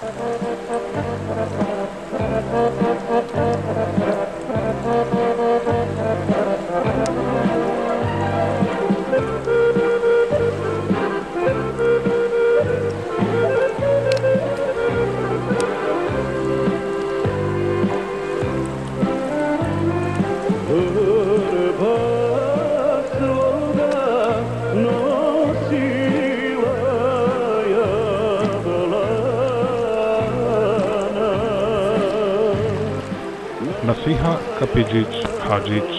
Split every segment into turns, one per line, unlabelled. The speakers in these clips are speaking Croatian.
Nasiha Kapidžić Hadžić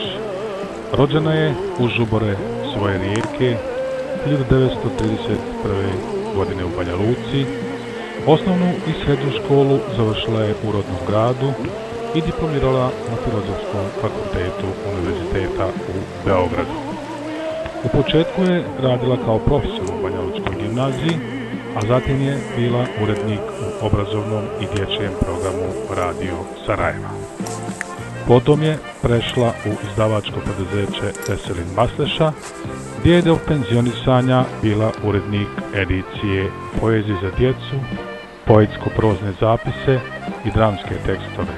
rođena je u Žubore svoje rijeke 1931. godine u Banja Luci. Osnovnu i srednju školu završila je u rodnom gradu i diplomirala na Filozofskom fakultetu Univerziteta u Beogradu. U početku je radila kao profesor u Banja Lučkoj gimnaziji, a zatim je bila urednik u obrazovnom i dječjem programu Radio Sarajeva. Potom je prešla u izdavačko poduzeće Veselin Masleša, gdje je do penzionisanja bila urednik edicije Poezije za djecu, poetsko-prozne zapise i dramske tekstove.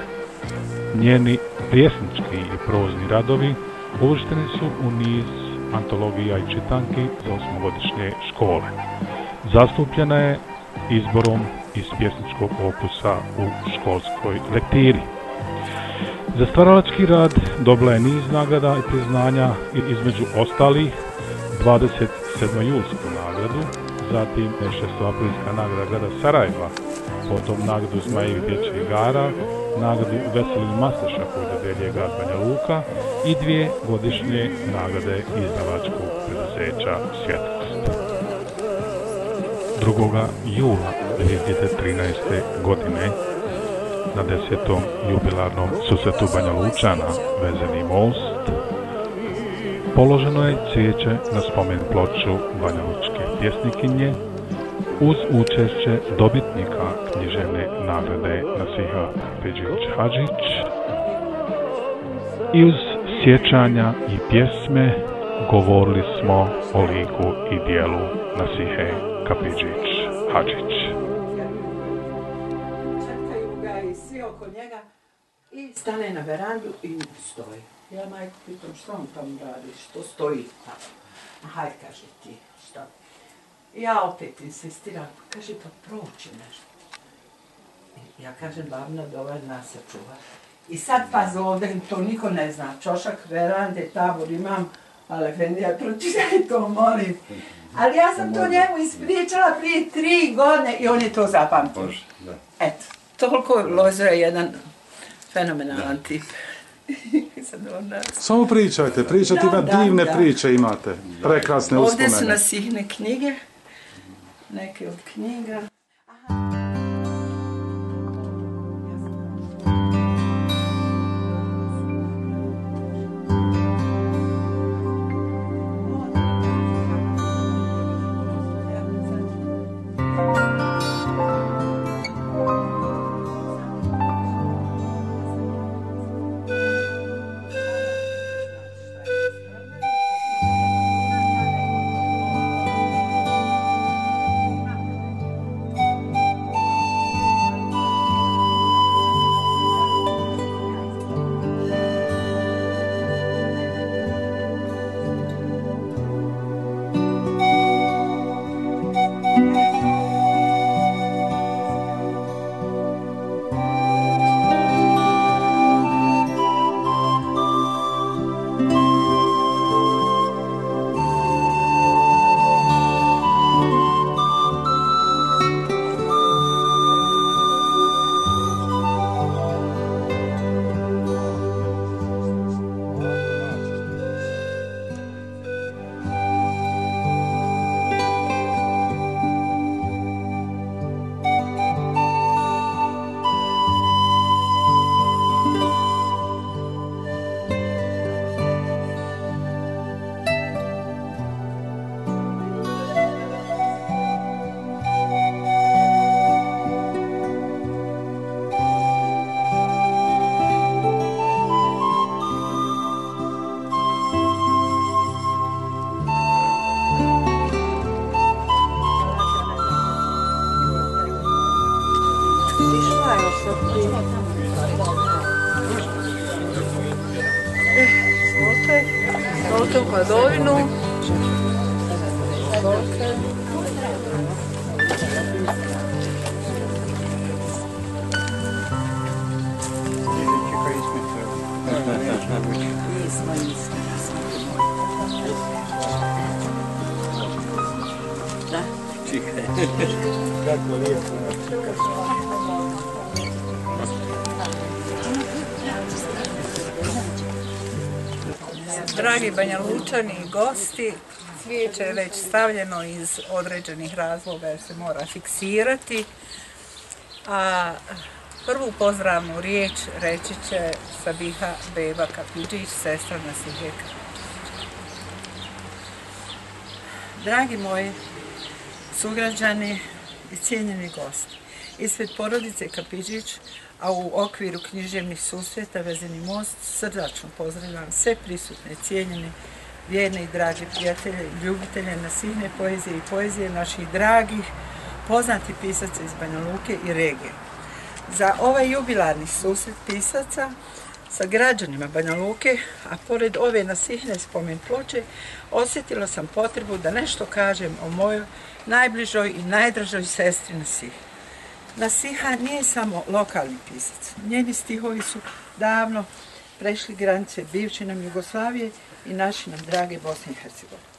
Njeni pjesnički i prozni radovi uvršteni su u niz antologija i čitanki za osmogodišnje škole. Zastupljena je izborom iz pjesničkog opusa u školskoj lektiri. Za stvaralački rad dobila je niz nagrada i priznanja između ostalih 27. julsku nagradu, zatim 6. aprilska nagrada grada Sarajeva, potom nagradu Zmajevi dječjih igara, nagradu Veselin Masteša koju dodelje grad Banja Luka i dvije godišnje nagrade izdavačkog preduzeća Svjetlost. 2. jula 2013. godine na desetom jubilarnom susretu Banja Lučana Vezeni most položeno je cvijeće na spomen ploču Banja Lučke pjesnikinje uz učešće dobitnika književne nagrade Nasiha Peđić Hadžić i uz sjećanja i pjesme govorili smo o liku i dijelu Nasihe Kapidžić Hadžić.
Oko njega i stane na verandu i stoji. Ja majku pitam što on tamo radi, što stoji tamo. Hajde, kaže ti, šta? Ja opet insistiram, kaže pa proći nešto. Ja kažem, babna, dobar nas sačuva. I sad paz ovdje, to niko ne zna, čošak, verande, tabor imam, ali Efendija, pročitaj to, molim. Ali ja sam to njemu ispričala prije tri godine i on je to zapamtio. Eto toliko Lozo je jedan fenomenalan tip.
Samo pričajte, pričate ima divne priče imate, prekrasne uspomene.
Ovdje su nas ihne knjige, neke od knjiga. Voltam o Doino. Voltam. Да? Тихо. Как Мария, Dragi Banja Lučani i gosti, cvijeće je već stavljeno iz određenih razloga jer se mora fiksirati. A prvu pozdravnu riječ reći će Sabiha Beba Kapidžić, sestra Nasihe Dragi moji sugrađani i cijenjeni gosti, ispred porodice Kapidžić, a u okviru književnih susreta Vezeni most, srdačno pozdravljam sve prisutne, cijenjene, vjerne i dragi prijatelje, ljubitelje nasihne poezije i poezije naših dragih, poznati pisaca iz Banja Luke i regije. Za ovaj jubilarni susret pisaca sa građanima Banja Luke, a pored ove nasihne spomen ploče, osjetila sam potrebu da nešto kažem o mojoj najbližoj i najdražoj sestri Nasihi. Nasiha nije samo lokalni pisac. Njeni stihovi su davno prešli granice bivše nam Jugoslavije i naši nam drage Bosne i Hercegovine.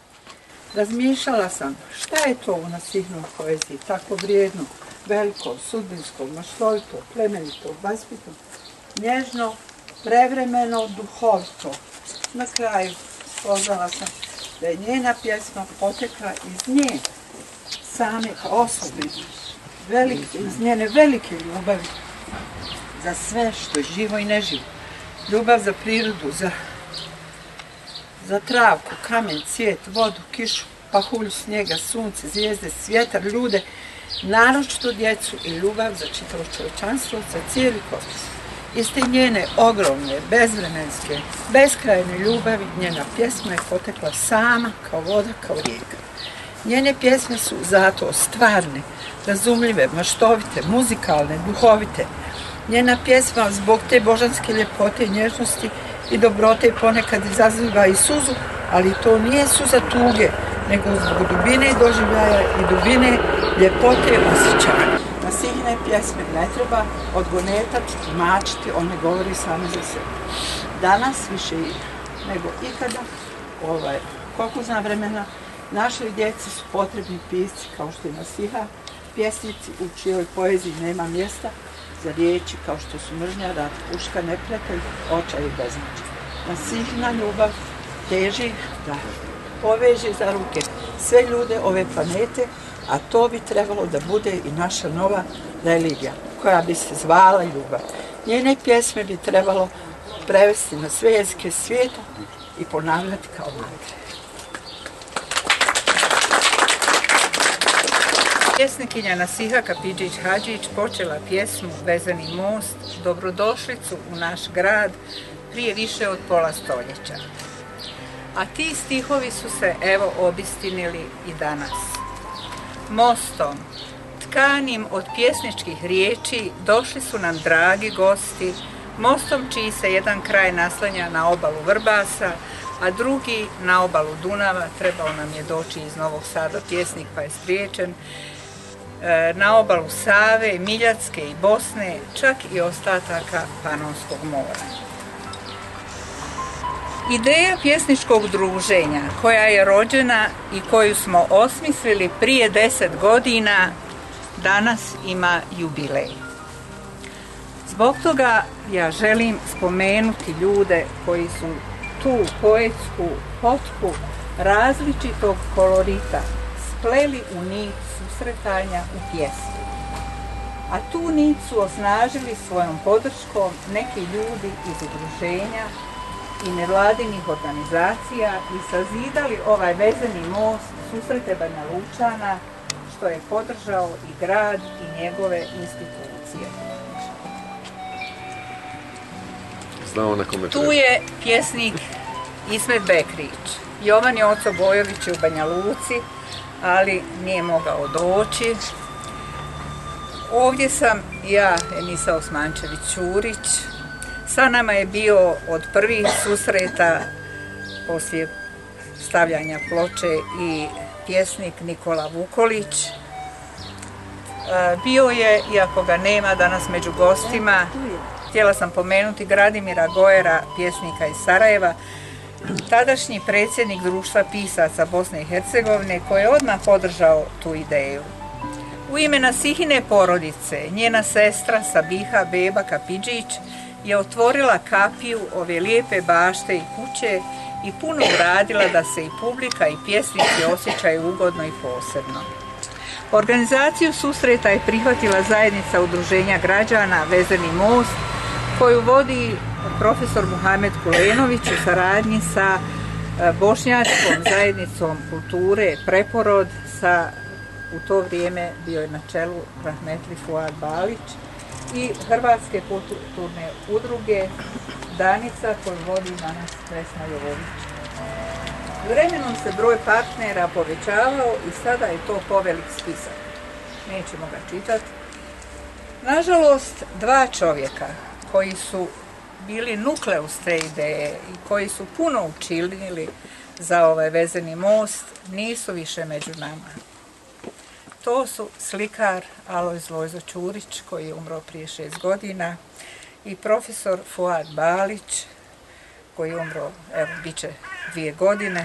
Razmišljala sam šta je to u nasihnoj poeziji tako vrijedno, veliko, sudbinsko, maštovito, plemenito, vaspito, nježno, prevremeno, duhovito. Na kraju spoznala sam da je njena pjesma potekla iz nje, same osobe, velike, iz njene velike ljubavi za sve što je živo i neživo. Ljubav za prirodu, za, za travku, kamen, cvijet, vodu, kišu, pahulju snijega, sunce, zvijezde, svjetar, ljude, naročito djecu i ljubav za čitavo čovječanstvo, za cijeli kosmos. Iz te njene ogromne, bezvremenske, beskrajne ljubavi njena pjesma je potekla sama kao voda, kao rijeka. Njene pjesme su zato stvarne, razumljive, maštovite, muzikalne, duhovite. Njena pjesma zbog te božanske ljepote i nježnosti i dobrote ponekad izaziva i suzu, ali to nije suza tuge, nego zbog dubine doživljaja i dubine ljepote osjećanja. Nasihne pjesme ne treba odgonetati, tumačiti, one govori same za sebe. Danas više nego ikada, ovaj, koliko znam vremena, Našoj djeci su potrebni pisci kao što je Nasiha, pjesnici u čijoj poeziji nema mjesta za riječi kao što su mržnja, rat, puška, neprijatelj, očaj i beznačaj. Nasihna ljubav teži da poveže za ruke sve ljude ove planete, a to bi trebalo da bude i naša nova religija, koja bi se zvala ljubav. Njene pjesme bi trebalo prevesti na sve jezike svijeta i ponavljati kao mantre. Pjesnikinja Nasiha Kapidžić-Hadžić počela pjesmu Vezani most, dobrodošlicu u naš grad prije više od pola stoljeća. A ti stihovi su se evo obistinili i danas. Mostom, tkanim od pjesničkih riječi, došli su nam dragi gosti, mostom čiji se jedan kraj naslanja na obalu Vrbasa, a drugi na obalu Dunava, trebao nam je doći iz Novog Sada pjesnik pa je spriječen, na obalu Save, Miljacke i Bosne, čak i ostataka Panonskog mora. Ideja pjesničkog druženja koja je rođena i koju smo osmislili prije deset godina, danas ima jubilej. Zbog toga ja želim spomenuti ljude koji su tu poetsku potku različitog kolorita spleli u nit susretanja u pjesmi. A tu nit su osnažili svojom podrškom neki ljudi iz udruženja i nevladinih organizacija i sazidali ovaj vezani most susrete Banja Lučana, što je podržao i grad i njegove institucije. Tu je pjesnik Ismet Bekrić. Jovan Joco Bojović u Banja Luci, ali nije mogao doći.
Ovdje sam ja, Enisa Osmančević-Ćurić. Sa nama je bio od prvih susreta poslije stavljanja ploče i pjesnik Nikola Vukolić. E, Bio je, iako ga nema danas među gostima, htjela sam pomenuti Gradimira Gojera, pjesnika iz Sarajeva, tadašnji predsjednik društva pisaca Bosne i Hercegovine koji je odmah podržao tu ideju. U ime Nasihine porodice, njena sestra Sabiha Beba Kapidžić je otvorila kapiju ove lijepe bašte i kuće i puno uradila da se i publika i pjesnici osjećaju ugodno i posebno. Organizaciju susreta je prihvatila zajednica udruženja građana Vezeni most koju vodi profesor Muhamed Kulenović u saradnji sa e, Bošnjačkom zajednicom kulture Preporod sa u to vrijeme bio je na čelu Rahmetli Fuad Balić i Hrvatske kulturne udruge Danica koju vodi danas Vesna Jovović. Vremenom se broj partnera povećavao i sada je to povelik spisak. Nećemo ga čitati. Nažalost, dva čovjeka koji su bili nukleus te ideje i koji su puno učinili za ovaj vezeni most, nisu više među nama. To su slikar Alojz Lojzo Ćurić, koji je umro prije šest godina, i profesor Fuad Balić, koji je umro, evo, bit će dvije godine.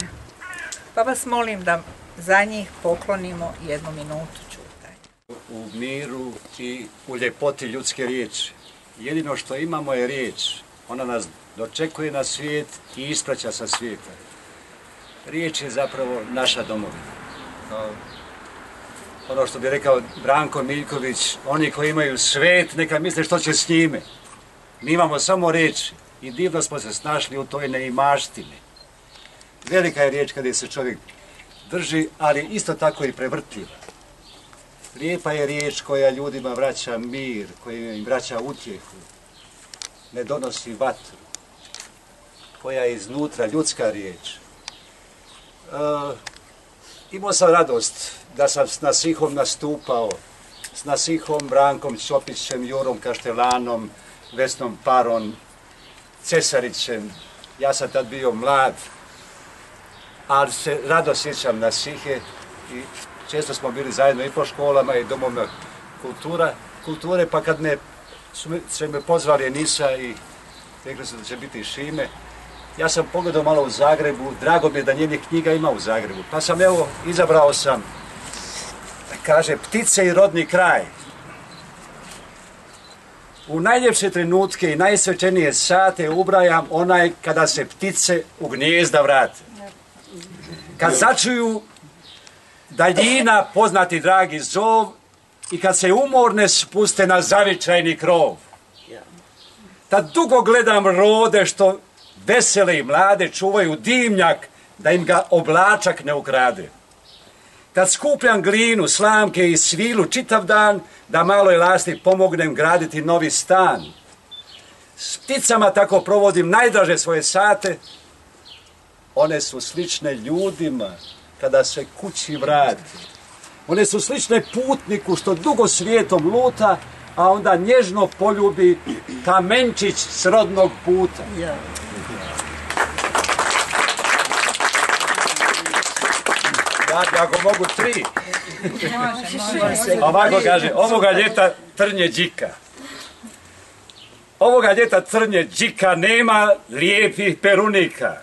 Pa vas molim da za njih poklonimo jednu minutu čutanja.
u miru i u ljepoti ljudske riječi. Jedino što imamo je riječ. Ona nas dočekuje na svijet i ispraća sa svijeta. Riječ je zapravo naša domovina. Ono što bi rekao Branko Miljković, oni koji imaju svet, neka misle što će s njime. Mi imamo samo riječi i divno smo se snašli u toj neimaštini. Velika je riječ kada je se čovjek drži, ali isto tako i prevrtljiva. Lijepa je riječ koja ljudima vraća mir, koja im vraća utjehu, ne donosi vatru, koja je iznutra ljudska riječ. E, imao sam radost da sam s Nasihom nastupao, s Nasihom, Brankom Ćopićem, Jurom Kaštelanom, Vesnom Paron, Cesarićem. Ja sam tad bio mlad, ali se rado sjećam Nasihe i često smo bili zajedno i po školama i domovima kultura, kulture, pa kad me, su me, su me pozvali Enisa i rekli su da će biti Šime, ja sam pogledao malo u Zagrebu, drago mi je da njenih knjiga ima u Zagrebu, pa sam evo, izabrao sam, kaže, ptice i rodni kraj. U najljepše trenutke i najsvečenije sate ubrajam onaj kada se ptice u gnjezda vrate. Kad začuju daljina poznati dragi zov i kad se umorne spuste na zavičajni krov. Tad dugo gledam rode što vesele i mlade čuvaju dimnjak da im ga oblačak ne ukrade. Tad skupljam glinu, slamke i svilu čitav dan da maloj lasti pomognem graditi novi stan. S pticama tako provodim najdraže svoje sate. One su slične ljudima kada se kući vrati. One su slične putniku što dugo svijetom luta, a onda nježno poljubi kamenčić s rodnog puta. Ja, ako mogu tri. Ovako kaže, ovoga ljeta trnje džika. Ovoga ljeta trnje džika nema lijepih perunika.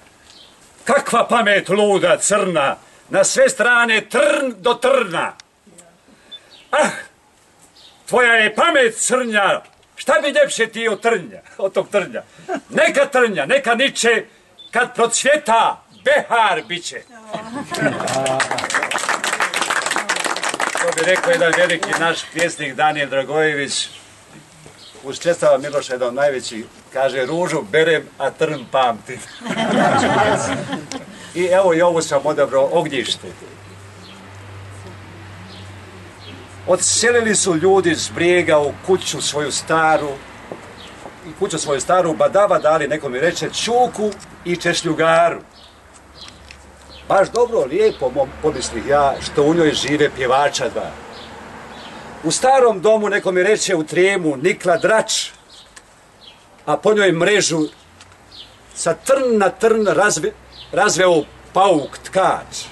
Kakva pamet luda, crna, na sve strane trn do trna. Ah, tvoja je pamet crnja, šta bi ljepše ti od trnja, od tog trnja? Neka trnja, neka niče, kad procvjeta, behar biće. To bi rekao jedan veliki naš pjesnik Daniel Dragojević, uz čestava Miloša, jedan od najvećih, kaže ružu berem, a trn pamtim. I evo i ovo sam odabrao ognjište. Odselili su ljudi s brijega u kuću svoju staru, kuću svoju staru badava dali, neko mi reče, čuku i češljugaru. Baš dobro, lijepo, pomislih ja, što u njoj žive pjevača dva. U starom domu neko mi reče u trijemu Nikla Drač, a po njoj mrežu sa trn na trn razve, razveo pauk tkač.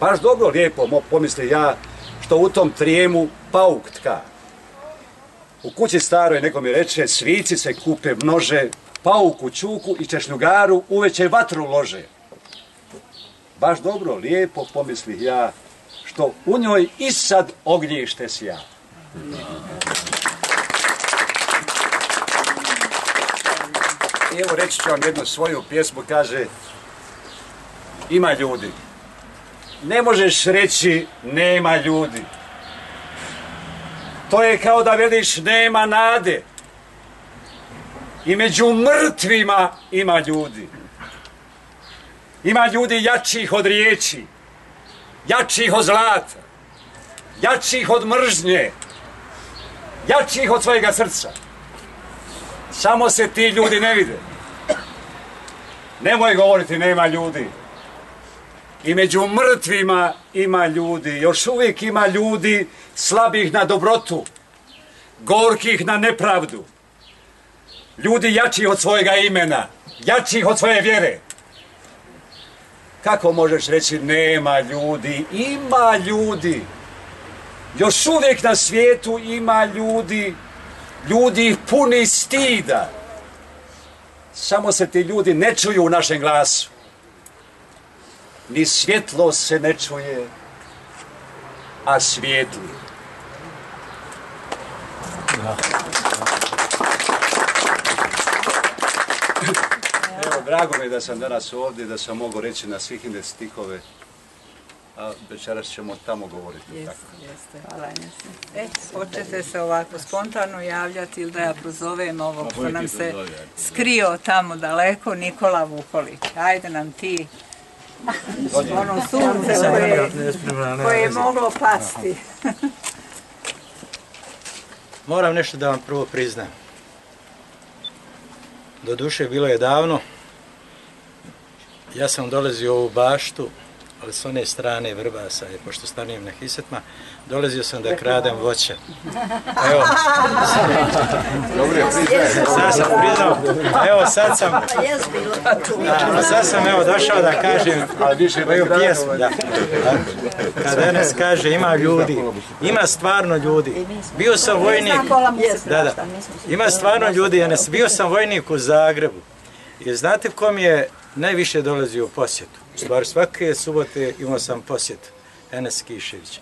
Baš dobro, lijepo, pomisli ja, što u tom trijemu pauk tka. U kući staroj neko mi reče, svici se kupe množe, pauk u čuku i češnjugaru uveće vatru lože. Baš dobro, lijepo pomislih ja, što u njoj i sad ognjište sja. I evo reći ću vam jednu svoju pjesmu, kaže Ima ljudi. Ne možeš reći nema ljudi. To je kao da veliš nema nade. I među mrtvima ima ljudi. Ima ljudi jačih od riječi, jačih od zlata, jačih od mržnje, jačih od svojega srca. Samo se ti ljudi ne vide. Nemoj govoriti nema ljudi. I među mrtvima ima ljudi, još uvijek ima ljudi slabih na dobrotu, gorkih na nepravdu. Ljudi jačih od svojega imena, jačih od svoje vjere. Kako možeš reći nema ljudi? Ima ljudi. Još uvijek na svijetu ima ljudi, ljudi puni stida. Samo se ti ljudi ne čuju u našem glasu. Ni svjetlo se ne čuje, a svijetli. Evo, drago mi je da sam danas ovdje, da sam mogao reći na svih ide stihove, a večeras ćemo tamo govoriti. tako.
Jeste, hvala E, hoćete se ovako spontano javljati ili da ja prozovem ovog što nam se skrio tamo daleko, Nikola Vukolić. Ajde nam ti ono sunce koje, koje je moglo pasti.
Moram nešto da vam prvo priznam. Doduše, bilo je davno. Ja sam dolazio u ovu baštu, ali s one strane Vrbasa, je, pošto stanujem na Hisetma, dolazio sam da kradem voće. Evo, sad sam priznao, evo sad sam, da, sad sam evo došao da kažem moju pjesmu, da. Kad Enes kaže ima ljudi, ima stvarno ljudi. Bio sam vojnik, da, da, ima stvarno ljudi, bio sam vojnik u Zagrebu. I znate ko mi je najviše dolazio u posjetu? U stvari svake subote imao sam posjet Enes Kišević.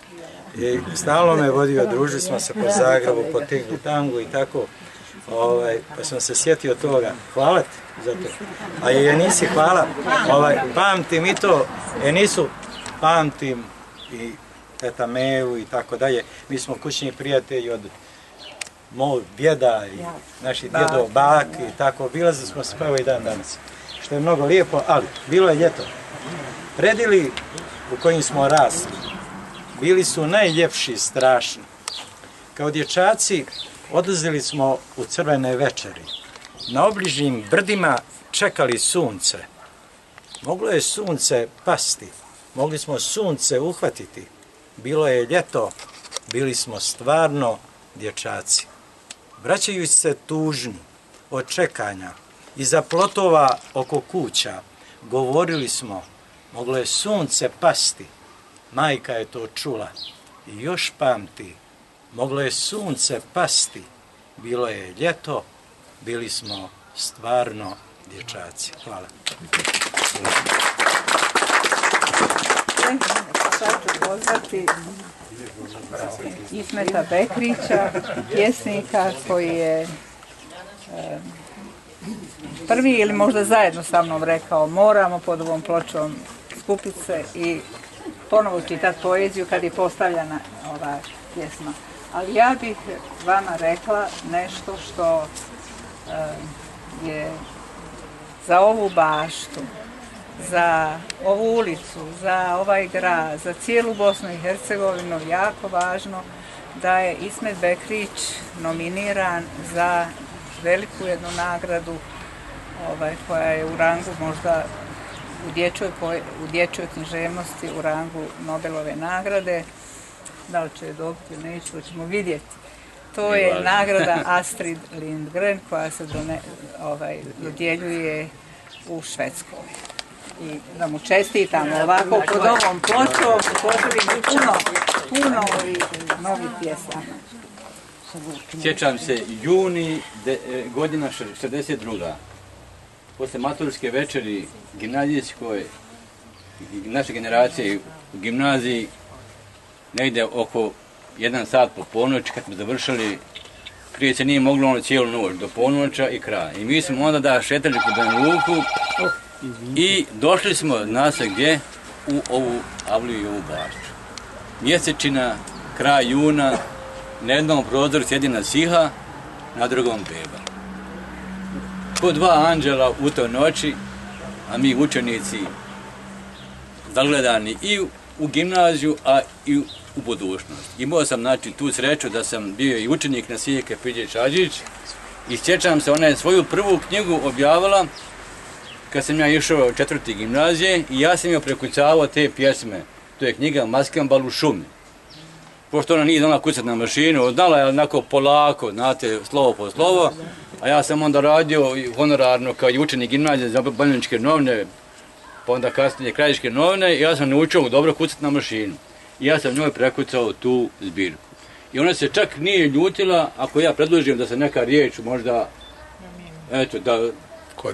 I stalno me vodio, družili smo se po Zagrebu, po Tigru Tangu i tako. Ovaj, pa sam se sjetio toga. Hvala ti za to. A i Enisi hvala. Ovaj, pamtim i to. Enisu pamtim i teta Meju i tako dalje. Mi smo kućni prijatelji od moj djeda i naši djedo, bak i tako. Bilazili smo se pa i dan danas. Što je mnogo lijepo, ali bilo je ljeto. Predili u kojim smo rasli bili su najljepši strašni. Kao dječaci odlazili smo u crvene večeri. Na obližnjim brdima čekali sunce. Moglo je sunce pasti, mogli smo sunce uhvatiti. Bilo je ljeto, bili smo stvarno dječaci. Vraćajući se tužni od čekanja, iza plotova oko kuća, govorili smo, moglo je sunce pasti, majka je to čula i još pamti, moglo je sunce pasti, bilo je ljeto, bili smo stvarno dječaci. Hvala.
Ismeta Bekrića, pjesnika koji je prvi ili možda zajedno sa mnom rekao moramo pod ovom pločom skupiti se i ponovo čitati poeziju kad je postavljena ova pjesma. Ali ja bih vama rekla nešto što e, je za ovu baštu, za ovu ulicu, za ovaj grad, za cijelu Bosnu i Hercegovinu jako važno da je Ismet Bekrić nominiran za veliku jednu nagradu ovaj, koja je u rangu možda u dječjoj, u dječjoj književnosti u rangu Nobelove nagrade. Da li će je dobiti ili neće, to ćemo vidjeti. To je nagrada Astrid Lindgren koja se done, ovaj, dodjeljuje u Švedskoj. I da mu čestitamo ovako pod ovom pločom, poželimo puno, puno ovih novih pjesama.
Sjećam se, juni de, e, godina šr- 62. Posle maturske večeri gimnazijskoj, naše generacije u gimnaziji, negdje oko jedan sat po ponoći, kad smo završili, prije se nije moglo ono cijelu noć, do ponoća i kraj. I mi smo onda da šetali po Banja Luku i došli smo, zna se gdje, u ovu avliju i ovu bašću. Mjesečina, kraj juna, na jednom prozoru sjedi Nasiha, na drugom beba. Po dva anđela u toj noći, a mi učenici zagledani i u- gimnaziju, a i u, budućnost. Imao sam znači, tu sreću da sam bio i učenik Nasihe Kapidje Ađić i sjećam se, ona je svoju prvu knjigu objavila kad sam ja išao u četvrti gimnazije i ja sam joj prekucavao te pjesme. To je knjiga Maskambal u šumi pošto ona nije znala kucati na mašinu, znala je onako polako, znate, slovo po slovo, a ja sam onda radio honorarno kao i učenik gimnazije za banjaničke novine, pa onda kasnije krajiške novine i ja sam naučio dobro kucati na mašinu. I ja sam njoj prekucao tu zbirku. I ona se čak nije ljutila ako ja predložim da se neka riječ možda, eto, da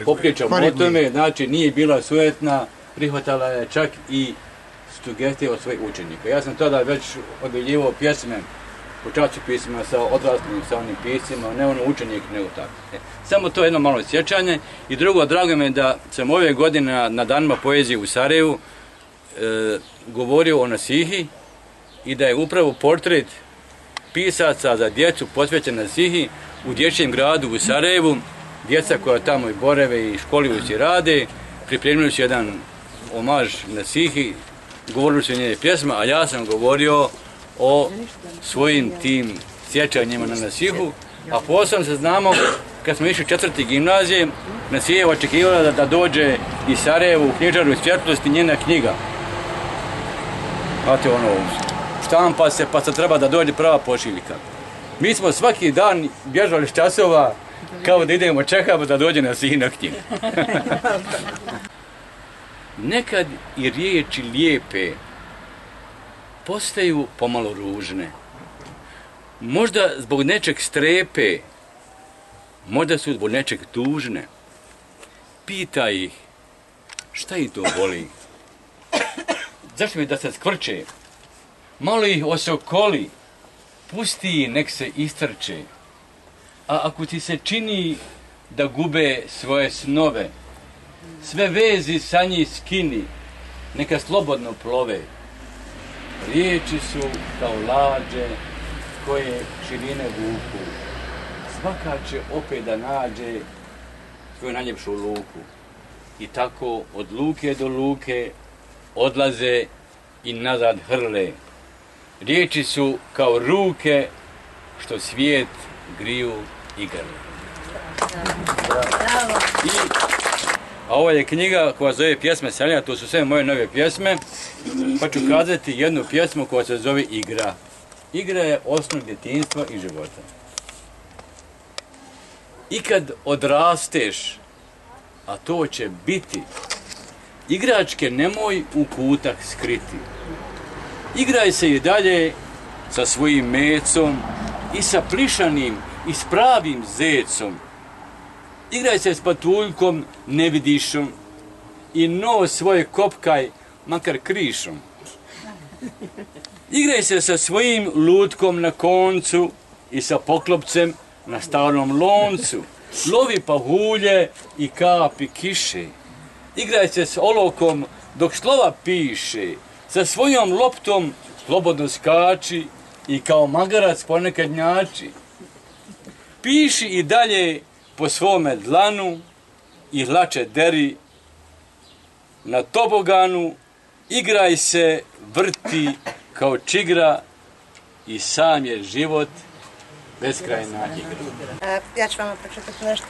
popričam o tome, znači nije bila sujetna, prihvatala je čak i sugestije od svojih učenika. Ja sam tada već objavljivao pjesme u časopisima sa odraslim, sa onim piscima, ne ono učenik, nego tako. E, samo to jedno malo sjećanje. I drugo, drago mi je da sam ove godine na, danima poezije u Sarajevu e, govorio o Nasihi i da je upravo portret pisaca za djecu posvećen Nasihi u dječjem gradu u Sarajevu. Djeca koja tamo i boreve i školuju se rade, pripremili su jedan omaž Nasihi, govorili su njene pjesme, a ja sam govorio o svojim tim sjećanjima na Nasihu, a posebno se znamo kad smo išli četvrti gimnazije, Nasije očekivala da, da dođe iz Sarajevu u knjižaru svjetlosti njena knjiga. Znate ono, štampa se pa se treba da dođe prava pošiljka. Mi smo svaki dan bježali s časova kao da idemo čekamo da dođe Nasihina knjiga. Nekad i riječi lijepe postaju pomalo ružne. Možda zbog nečeg strepe, možda su zbog nečeg tužne. Pita ih, šta ih to boli? Zašto mi da se skvrče? Malo ih osokoli, pusti ih, nek se istrče. A ako ti se čini da gube svoje snove, sve vezi sa njih skini, neka slobodno plove. Riječi su kao lađe koje širine vuku. Svaka će opet da nađe svoju najljepšu luku. I tako od luke do luke odlaze i nazad hrle. Riječi su kao ruke što svijet griju i grle. I a ovo je knjiga koja zove pjesme Selja, to su sve moje nove pjesme, pa ću kazati jednu pjesmu koja se zove Igra. Igra je osnov djetinstva i života. I kad odrasteš, a to će biti, igračke nemoj u kutak skriti. Igraj se i dalje sa svojim mecom i sa plišanim i s pravim zecom. Igraj se s patuljkom nevidišom i nos svoje kopkaj, makar krišom. Igraj se sa svojim lutkom na koncu i sa poklopcem na starom loncu. Lovi pahulje i kapi kiše. Igraj se s olokom dok slova piše. Sa svojom loptom slobodno skači i kao magarac ponekad njači. Piši i dalje po svome dlanu i hlače deri na toboganu, igraj se, vrti kao čigra i sam je život beskrajna igra.
A, ja ću vama pročitati nešto.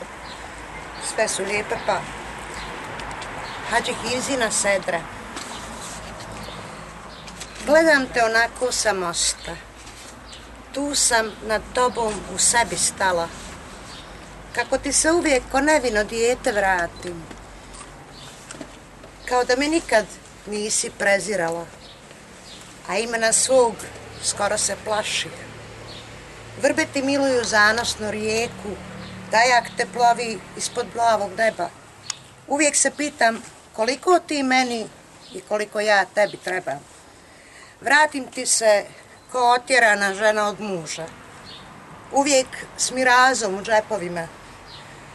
Sve su lijepe, pa... Hadži Hizina Sedra. Gledam te onako sa mosta. Tu sam nad tobom u sebi stala. Kako ti se uvijek ko nevino dijete vratim. Kao da me nikad nisi prezirala. A imena svog skoro se plaši. Vrbe ti miluju zanosnu rijeku, dajak te plovi ispod blavog neba. Uvijek se pitam koliko ti meni i koliko ja tebi trebam. Vratim ti se ko otjerana žena od muža. Uvijek s mirazom u džepovima.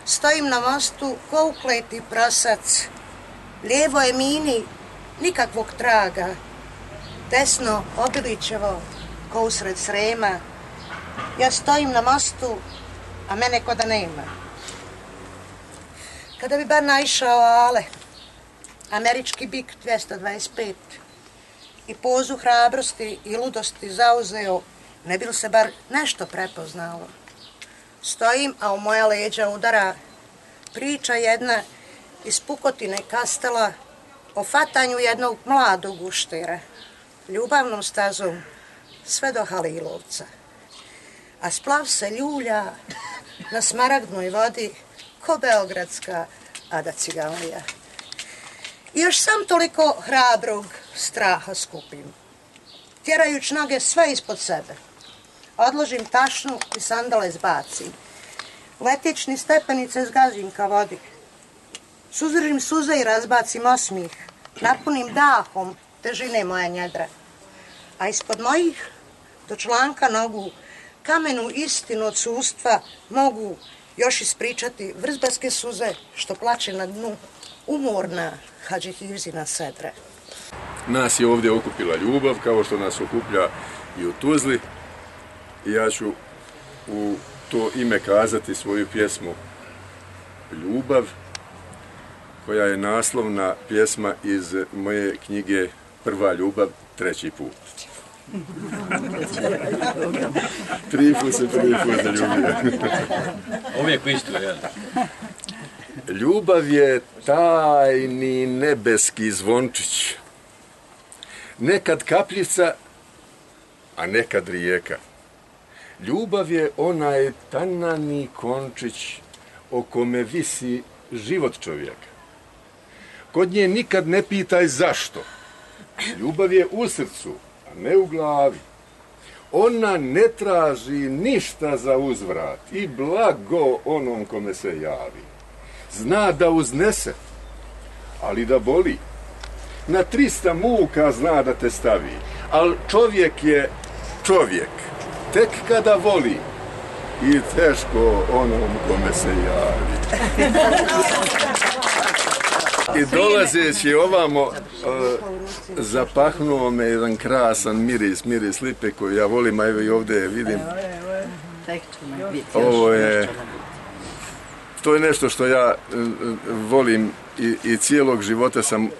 Stojim na mostu ko ukleti prasac. Lijevo je mini, nikakvog traga. Desno obilićevo, ko usred srema. Ja stojim na mostu, a mene ko da nema. Kada bi bar naišao Ale, američki bik 225, i pozu hrabrosti i ludosti zauzeo, ne bi se bar nešto prepoznalo. Stojim, a u moja leđa udara priča jedna iz pukotine kastela o fatanju jednog mladog uštera, ljubavnom stazom sve do Halilovca. A splav se ljulja na smaragdnoj vodi ko Beogradska Ada Cigalija. I još sam toliko hrabrog straha skupim. Tjerajuć noge sve ispod sebe. Odložim tašnu i sandale zbacim. Letični stepenice zgazim ka vodi. Suzržim suze i razbacim osmih. Napunim dahom težine moja njedra. A ispod mojih do članka nogu kamenu istinu od sustva mogu još ispričati vrzbarske suze što plaće na dnu umorna Hadži Hivzina sedre.
Nas je ovdje okupila ljubav, kao što nas okuplja i u Tuzli. I ja ću u to ime kazati svoju pjesmu Ljubav, koja je naslovna pjesma iz moje knjige Prva ljubav, treći put. Tri put se prvi put zaljubio.
Uvijek isto, jel?
Ljubav je tajni nebeski zvončić. Nekad kapljica, a nekad rijeka. Ljubav je onaj tanani končić o kome visi život čovjeka. Kod nje nikad ne pitaj zašto. Ljubav je u srcu, a ne u glavi. Ona ne traži ništa za uzvrat i blago onom kome se javi. Zna da uznese, ali da boli. Na 300 muka zna da te stavi, ali čovjek je čovjek, tek kada voli i teško onom kome se javi. I dolazeći ovamo, uh, zapahnuo me jedan krasan miris, miris lipe koju ja volim, a evo i ovdje je vidim. Ovo je, to je nešto što ja uh, volim i, i cijelog života sam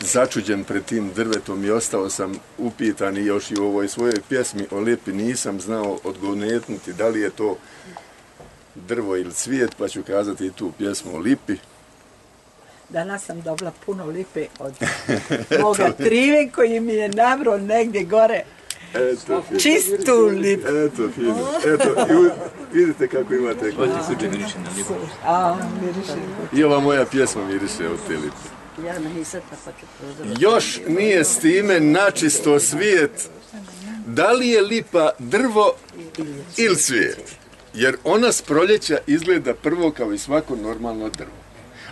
začuđen pred tim drvetom i ostao sam upitan i još i u ovoj svojoj pjesmi o lipi nisam znao odgonetnuti da li je to drvo ili cvijet, pa ću kazati i tu pjesmu o lipi.
Danas sam dobila puno lipe od moga trive koji mi je nabro negdje gore.
Eto,
lipu.
Eto, fino. Eto, i u- vidite kako imate.
A, miriše.
I ova moja pjesma miriše od te lipe.
Ja nisam pa.
Još nije s time načisto svijet. Da li je lipa drvo ili cvijet? Jer ona s proljeća izgleda prvo kao i svako normalno drvo.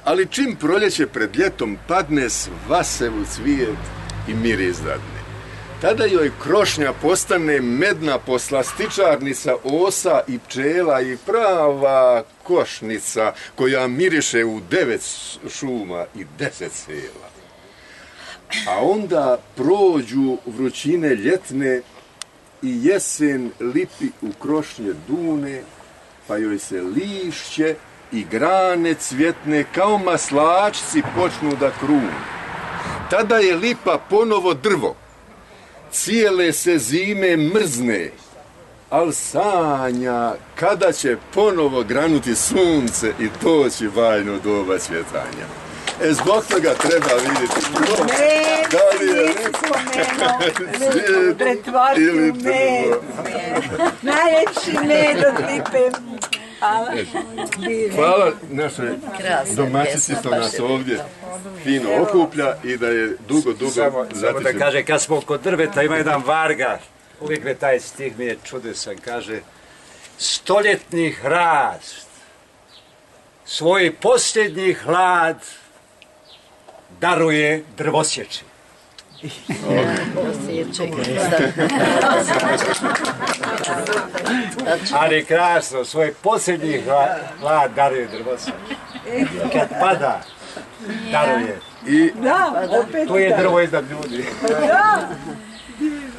Ali čim proljeće pred ljetom padne sva se u cvijet i miris dadne. Tada joj krošnja postane medna poslastičarnica osa i pčela i prava košnica koja miriše u devet šuma i deset sela. A onda prođu vrućine ljetne i jesen lipi u krošnje dune, pa joj se lišće i grane cvjetne kao maslačci počnu da krunu. Tada je lipa ponovo drvo, cijele se zime mrzne, al sanja kada će ponovo granuti sunce i doći valjno doba svjetanja. E, zbog toga treba vidjeti da li je svijet ili drvo.
Najljepši med od lipe.
Hvala. Našoj domaćici što nas ovdje fino okuplja i da je dugo, dugo
Samo, samo da kaže, kad smo kod drveta, ima jedan varga, uvijek me taj stih mi je čudesan, kaže, stoljetni hrast, svoj posljednji hlad daruje drvosječi. Ali krasno, svoj posljednji hla- hlad daruje drvosječi. Kad pada, daruje.
I
Da, opet
Tu je drvo iznad ljudi.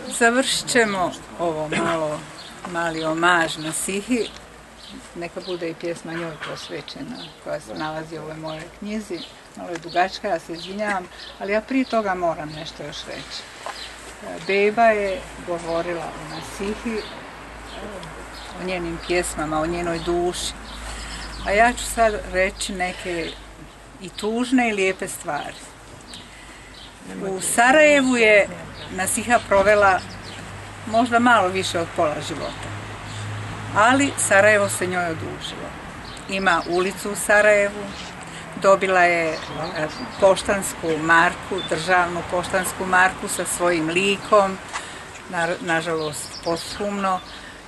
Završit ćemo ovo malo, mali omaž na Sihi. Neka bude i pjesma njoj posvećena koja se nalazi u ovoj mojoj knjizi. Malo je dugačka, ja se izvinjavam, ali ja prije toga moram nešto još reći. Beba je govorila o Nasihi, o njenim pjesmama, o njenoj duši. A ja ću sad reći neke i tužne i lijepe stvari. U Sarajevu je Nasiha provela možda malo više od pola života. Ali Sarajevo se njoj odužilo. Ima ulicu u Sarajevu, dobila je e, poštansku marku, državnu poštansku marku sa svojim likom, na- nažalost posthumno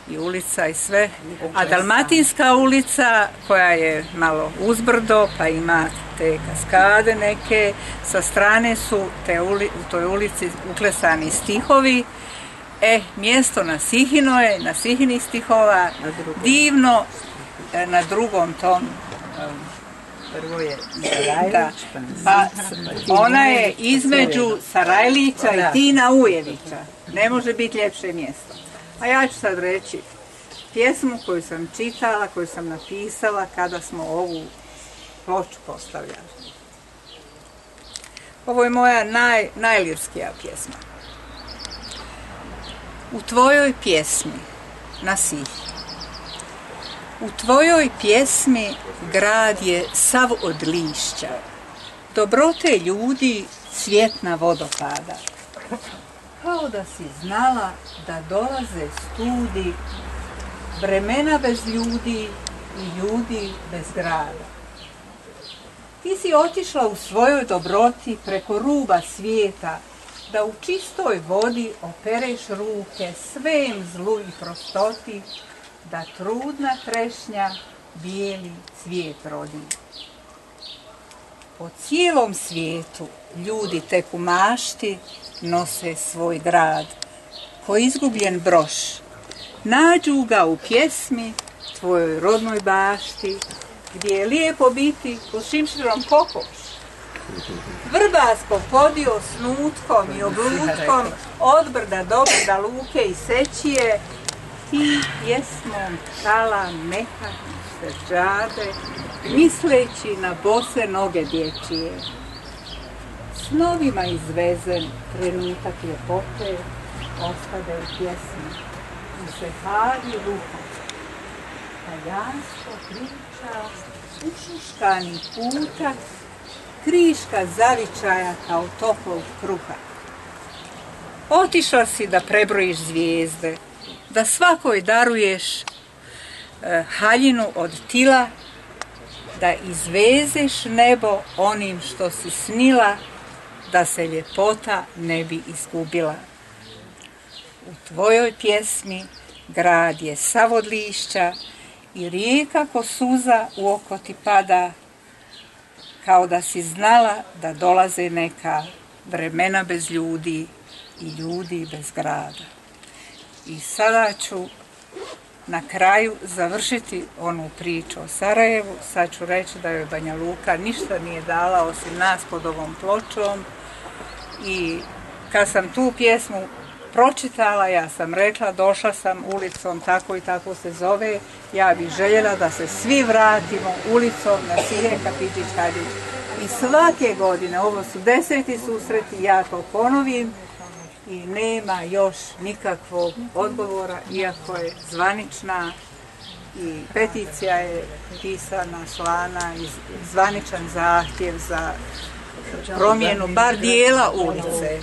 i ulica i sve. A Dalmatinska ulica koja je malo uzbrdo pa ima te kaskade neke, sa strane su te uli, u toj ulici uklesani stihovi. E, mjesto na Sihino je, na Sihinih stihova, divno, e, na drugom tom
prvo je
da. Pa, ona je između Sarajlića i Tina Ujevića. Ne može biti ljepše mjesto. A ja ću sad reći pjesmu koju sam čitala, koju sam napisala kada smo ovu ploču postavljali. Ovo je moja naj, najlirskija pjesma. U tvojoj pjesmi na Sihi u tvojoj pjesmi grad je sav od lišća, dobrote ljudi cvjetna vodopada. Kao da si znala da dolaze studi, vremena bez ljudi i ljudi bez grada. Ti si otišla u svojoj dobroti preko ruba svijeta, da u čistoj vodi opereš ruke svem zlu i prostoti, da trudna trešnja bijeli cvijet rodi. Po cijelom svijetu ljudi tek u mašti nose svoj grad, ko izgubljen broš. Nađu ga u pjesmi, tvojoj rodnoj bašti, gdje je lijepo biti pod šimširom kokoš. Vrbasko podio s nutkom i oblutkom, od brda do brda luke i sečije, ti pjesmom tkala meha seđade, misleći na bose noge dječije. Snovima izvezen trenutak ljepote, ostade u pjesmi, u se hari ruha. Tajansko priča, ušuškani puta, kriška zavičaja kao toplog kruha. Otišla si da prebrojiš zvijezde, da svakoj daruješ e, haljinu od tila, da izvezeš nebo onim što si snila, da se ljepota ne bi izgubila. U tvojoj pjesmi grad je sav i rijeka ko suza u oko ti pada, kao da si znala da dolaze neka vremena bez ljudi i ljudi bez grada. I sada ću na kraju završiti onu priču o Sarajevu. Sad ću reći da joj Banja Luka ništa nije dala osim nas pod ovom pločom. I kad sam tu pjesmu pročitala, ja sam rekla, došla sam ulicom, tako i tako se zove, ja bih željela da se svi vratimo ulicom na Sihe Kapičić Hadić. I svake godine, ovo su deseti susreti, ja to ponovim, i nema još nikakvog odgovora, iako je zvanična i peticija je pisana, slana i zvaničan zahtjev za promjenu bar dijela ulice.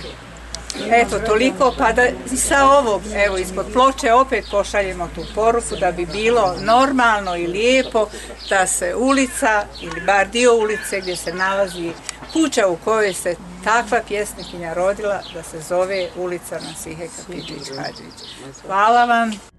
Eto, toliko, pa da sa ovog, evo, ispod ploče opet pošaljemo tu poruku da bi bilo normalno i lijepo da se ulica ili bar dio ulice gdje se nalazi kuća u kojoj se takva pjesnikinja rodila da se zove ulica Nasihe Kapidžić Hadžić. Hvala vam.